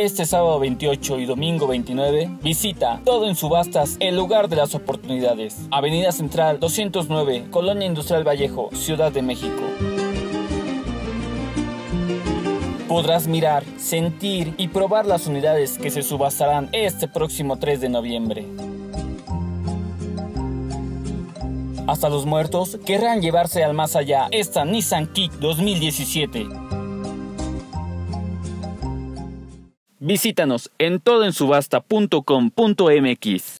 Este sábado 28 y domingo 29, visita Todo en Subastas, el lugar de las oportunidades. Avenida Central 209, Colonia Industrial Vallejo, Ciudad de México. Podrás mirar, sentir y probar las unidades que se subastarán este próximo 3 de noviembre. Hasta los muertos querrán llevarse al más allá esta Nissan Kick 2017. Visítanos en todoensubasta.com.mx.